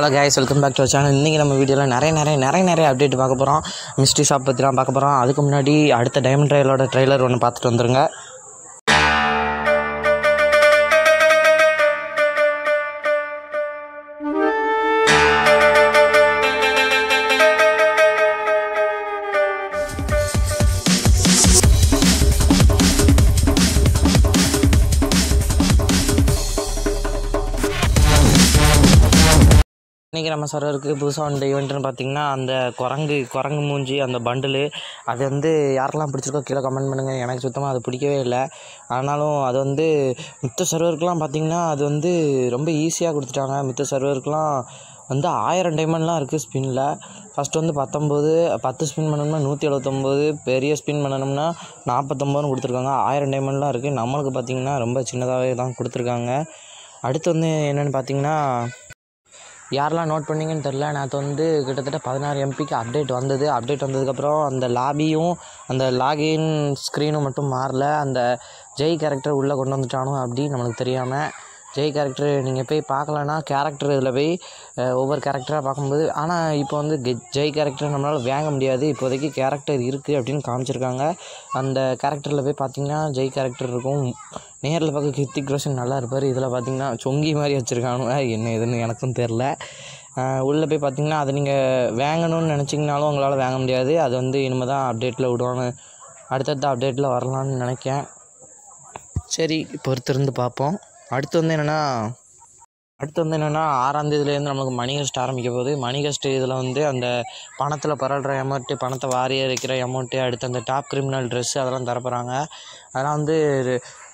Hello guys. Welcome back to channel இன்றைக்கி நம்ம வீடியோவில் நிறைய நிறைய நிறைய நிறைய அப்டேட் பார்க்க போகிறோம் மிஸ்ட்ரி ஷாப் பற்றிலாம் பார்க்க போகிறோம் அதுக்கு முன்னாடி அடுத்த டைமண்ட் ட்ரையலோட ட்ரெய்லர் ஒன்று பார்த்துட்டு வந்துருங்க. இன்றைக்கி நம்ம சர்வருக்கு புதுசாக வந்த ஈவெண்ட்டுன்னு பார்த்தீங்கன்னா அந்த குரங்கு குரங்கு மூஞ்சி அந்த பண்டிலு அது வந்து யாரெல்லாம் பிடிச்சிருக்கோ கீழே கமெண்ட் பண்ணுங்கள் எனக்கு சுத்தமாக அது பிடிக்கவே இல்லை. ஆனாலும் அது வந்து மித்த சர்வருக்குலாம் பார்த்தீங்கன்னா அது வந்து ரொம்ப ஈஸியாக கொடுத்துட்டாங்க. மித்த சர்வருக்குலாம் வந்து ஆயிரம் டைமண்ட்லாம் இருக்குது ஸ்பின்னில் ஃபஸ்ட்டு வந்து பத்தொம்போது பத்து ஸ்பின் பண்ணணும்னா நூற்றி எழுபத்தொம்போது பெரிய ஸ்பின் பண்ணணும்னா நாற்பத்தொம்போதுன்னு கொடுத்துருக்காங்க. ஆயிரம் டைமண்ட்லாம் இருக்குது நம்மளுக்கு பார்த்தீங்கன்னா ரொம்ப சின்னதாகவே தான் கொடுத்துருக்காங்க. அடுத்து வந்து என்னென்னு பார்த்தீங்கன்னா யாரெல்லாம் நோட் பண்ணீங்கன்னு தெரில நேற்று வந்து கிட்டத்தட்ட பதினாறு எம்பிக்கு அப்டேட் வந்தது. அப்டேட் வந்ததுக்கப்புறம் அந்த லாபியும் அந்த லாகின் ஸ்க்ரீனும் மட்டும் மாறல. அந்த ஜெய் கேரக்டர் உள்ளே கொண்டு வந்துட்டானோ அப்படின்னு நம்மளுக்கு தெரியாமல் ஜெய் கேரக்டர் நீங்கள் போய் பார்க்கலன்னா கேரக்டர் இதில் போய் ஒவ்வொரு கேரக்டராக பார்க்கும்போது ஆனால் இப்போ வந்து ஜெய் கேரக்டர் நம்மளால் வாங்க முடியாது. இப்போதைக்கு கேரக்டர் இருக்குது அப்படின்னு காமிச்சிருக்காங்க. அந்த கேரக்டரில் போய் பார்த்தீங்கன்னா ஜெய் கேரக்டர் இருக்கும். நேரில் பார்க்க கிருத்திக் ரோஷன் நல்லா இருப்பார். இதில் பார்த்தீங்கன்னா சொங்கி மாதிரி வச்சுருக்கானுங்க. என்ன இதுன்னு எனக்கும் தெரில. உள்ளே போய் பார்த்தீங்கன்னா அதை நீங்கள் வாங்கணும்னு நினச்சிங்கனாலும் உங்களால் வாங்க முடியாது. அது வந்து இனிமேல் தான் அப்டேட்டில் விடுவாங்க. அடுத்தடுத்த அப்டேட்டில் வரலான்னு நினைக்கேன் சரி பொறுத்திருந்து பார்ப்போம். அடுத்து வந்து என்னென்னா அடுத்து வந்து என்னென்னா ஆறாம் தேதியிலேருந்து நமக்கு மணி கஸ்ட் ஆரம்பிக்க போகுது. மணி கஸ்ட் இதில் வந்து அந்த பணத்தில் பரடுற அமௌண்ட்டு பணத்தை வாரி இருக்கிற அமௌண்ட்டு அடுத்து அந்த டாப் கிரிமினல் ட்ரெஸ்ஸு அதெல்லாம் தரப்போகிறாங்க அதெல்லாம் வந்து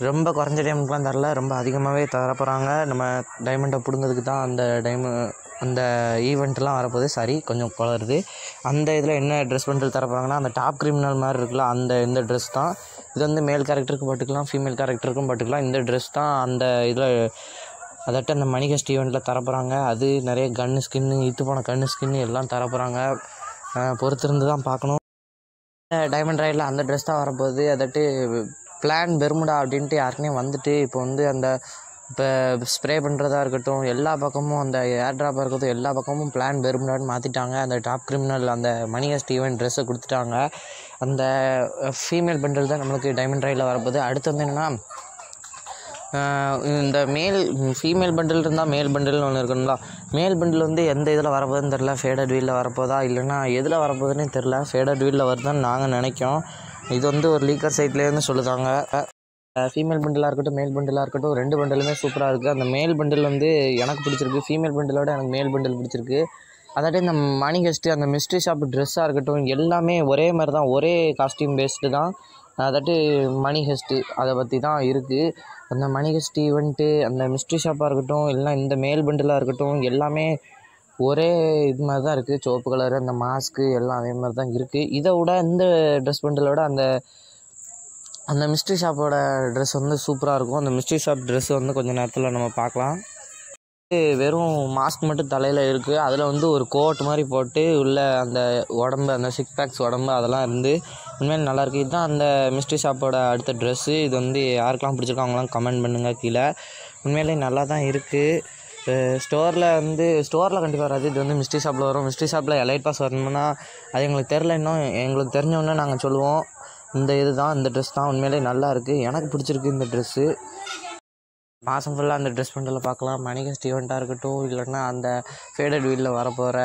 ரொம்ப குறைஞ்ச டைமுக்குலாம் தரல ரொம்ப அதிகமாகவே தரப்போகிறாங்க நம்ம டைமண்டை பிடுங்கிறதுக்கு தான் அந்த டைமு அந்த ஈவெண்ட்லாம் வரப்போது சரி கொஞ்சம் குளருது அந்த இதில் என்ன ட்ரெஸ் பண்ணுறது தரப்போகிறாங்கன்னா அந்த டாப் கிரிமினல் மாதிரி இருக்குல்ல அந்த இந்த ட்ரெஸ் தான். இது வந்து மேல் கேரக்டருக்கு போட்டுக்கலாம் ஃபீமேல் கேரக்டருக்கும் போட்டுக்கலாம் இந்த ட்ரெஸ் தான் அந்த இதில் அதாட்ட அந்த மணிகஸ்ட் ஈவெண்ட்டில் தரப்போகிறாங்க அது நிறைய கன்னு ஸ்கின்னு இத்து போன கன்னு ஸ்கின்னு எல்லாம் தரப்போகிறாங்க பொறுத்திருந்து தான் பார்க்கணும். டைமண்ட் ரைடில் அந்த ட்ரெஸ் தான் வரப்போகுது. அதாட்டு பிளான் பெர்முடா அப்படின்ட்டு யாருக்குனே வந்துட்டு இப்போ வந்து அந்த இப்போ ஸ்ப்ரே பண்ணுறதா இருக்கட்டும் எல்லா பக்கமும் அந்த ஏர் ட்ராப்பாக இருக்கட்டும் எல்லா பக்கமும் பிளான் பெர்முடான்னு மாற்றிட்டாங்க அந்த டாப் கிரிமினல் அந்த மணிகஸ்ட் ஸ்டீவன் ட்ரெஸ்ஸை கொடுத்துட்டாங்க. அந்த ஃபீமேல் பண்டில் தான் நம்மளுக்கு டைமண்ட் ராயில் வரப்போகுது. அடுத்து வந்து என்னென்னா இந்த மேல் ஃபீமேல் பண்டில் இருந்தால் மேல் பண்டில்னு ஒன்று இருக்கணும்ல. மேல் பண்டில் வந்து எந்த இதில் வரப்போகுதுன்னு தெரில ஃபேடட் வீலில் வரப்போதா? இல்லைன்னா எதில் வரப்போகுதுன்னே தெரில ஃபேடட் வீலில் வருதுன்னு நாங்கள் நினைக்கோம் இது வந்து ஒரு லீக்கர் சைட்லேருந்து சொல்லுதாங்க. ஃபீமேல் பண்டிலாக இருக்கட்டும் மேல் பண்டிலாக இருக்கட்டும் ரெண்டு பண்டிலுமே சூப்பராக இருக்குது அந்த மேல் பண்டில் வந்து எனக்கு பிடிச்சிருக்கு. ஃபீமேல் பண்டிலோட எனக்கு மேல் பண்டில் பிடிச்சிருக்கு. அதாட்டி இந்த மணி கஸ்ட்டு அந்த மிஸ்ட்ரி ஷாப் ட்ரெஸ்ஸாக இருக்கட்டும் எல்லாமே ஒரே மாதிரி தான் ஒரே காஸ்டியூம் பேஸ்டு தான். அதாட்டு மணி ஹெஸ்ட்டு அதை பற்றி தான் இருக்குது அந்த மணி ஹெஸ்ட் ஈவெண்ட்டு அந்த மிஸ்ட்ரி ஷாப்பாக இருக்கட்டும் எல்லாம் இந்த மேல் பண்டிலாக இருக்கட்டும் எல்லாமே ஒரே இது மாதிரி தான் இருக்குது சிவப்பு கலரு அந்த மாஸ்க்கு எல்லாம் அதே மாதிரி தான் இருக்குது இதை விட இந்த ட்ரெஸ் பண்டிலோட அந்த அந்த மிஸ்ட்ரி ஷாப்போட ட்ரெஸ் வந்து சூப்பராக இருக்கும். அந்த மிஸ்ட்ரி ஷாப் ட்ரெஸ் வந்து கொஞ்சம் நேரத்தில் நம்ம பார்க்கலாம். வெறும் மாஸ்க் மட்டும் தலையில் இருக்குது அதில் வந்து ஒரு கோட் மாதிரி போட்டு உள்ள அந்த உடம்பு அந்த சிக்ஸ் பேக்ஸ் உடம்பு அதெல்லாம் இருந்து உண்மையில நல்லாயிருக்கு இதுதான் அந்த மிஸ்ட்ரி ஷாப்போட அடுத்த ட்ரெஸ்ஸு இது வந்து யாருக்கெல்லாம் பிடிச்சிருக்கோ அவங்களாம் கமெண்ட் பண்ணுங்கள் கீழே. உண்மையிலே நல்லா தான் இருக்குது ஸ்டோரில் வந்து ஸ்டோரில் கண்டிப்பாக வராது. இது வந்து மிஸ்ட்ரி ஷாப்பில் வரும். மிஸ்ட்ரி ஷாப்பில் எலைட் பாஸ் வரணும்னா அது எங்களுக்கு தெரில இன்னும். எங்களுக்கு தெரிஞ்சவொன்னே நாங்கள் சொல்லுவோம். இந்த இது தான் இந்த ட்ரெஸ் தான். உண்மையிலே நல்லா இருக்குது எனக்கு பிடிச்சிருக்கு இந்த ட்ரெஸ்ஸு மாதம் ஃபுல்லாக அந்த ட்ரெஸ் பண்டில் பார்க்கலாம். மணிகஸ்ட் ஈவெண்ட்டாக இருக்கட்டும் இல்லைன்னா அந்த ஃபேடட் வீலில் வரப்போகிற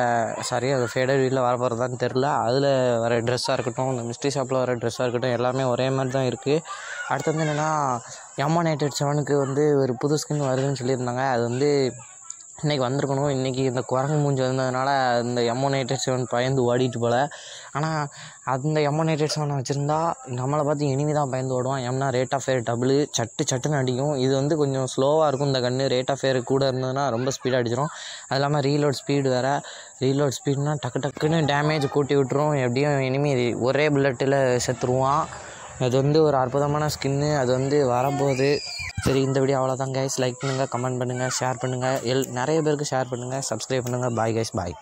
சாரி அந்த ஃபேடட் வீலில் வரப்போகிறதான்னு தெரில அதில் வர ட்ரெஸ்ஸாக இருக்கட்டும் இந்த மிஸ்ட்ரி ஷாப்பில் வர ட்ரெஸ்ஸாக இருக்கட்டும் எல்லாமே ஒரே மாதிரி தான் இருக்குது அடுத்து வந்து என்னென்னா எம்மா நைட் எயிட் செவனுக்கு வந்து ஒரு புது ஸ்கின் வருதுன்னு சொல்லியிருந்தாங்க. அது வந்து இன்றைக்கி வந்திருக்கணும். இன்றைக்கி இந்த குரங்கு மூஞ்சி வந்ததுனால இந்த எம்மோ நைட்ரேட் செவன் பயந்து ஓடிட்டு போல. ஆனால் அந்த எம்மோ நைட்ரேட் செவனை வச்சுருந்தா நம்மளை பார்த்து இனிமே தான் பயந்து ஓடுவான். எம்னா ரேட் ஆஃப் ஃபேர் டபுள் சட்டு சட்டுன்னு அடிக்கும். இது வந்து கொஞ்சம் ஸ்லோவாக இருக்கும் இந்த கன்று ரேட் ஆஃப் ஃபேர் கூட இருந்ததுன்னா ரொம்ப ஸ்பீடாக அடிச்சிடும் அது இல்லாமல் ரீலோட் ஸ்பீடு வேறு. ரீலோட் ஸ்பீட்னா டக்கு டக்குன்னு டேமேஜ் கூட்டி விட்டுரும். எப்படியும் இனிமே ஒரே புல்லட்டில் செத்துருவான். அது வந்து ஒரு அற்புதமான ஸ்கின்னு அது வந்து வரப்போகுது. சரி இந்த வீடியோ அவ்வளோதான் கைஸ் லைக் பண்ணுங்கள் கமெண்ட் பண்ணுங்கள் ஷேர் பண்ணுங்கள் எல் நிறைய பேருக்கு ஷேர் பண்ணுங்கள் சப்ஸ்கிரைப் பண்ணுங்கள் பாய் கைஸ் பாய்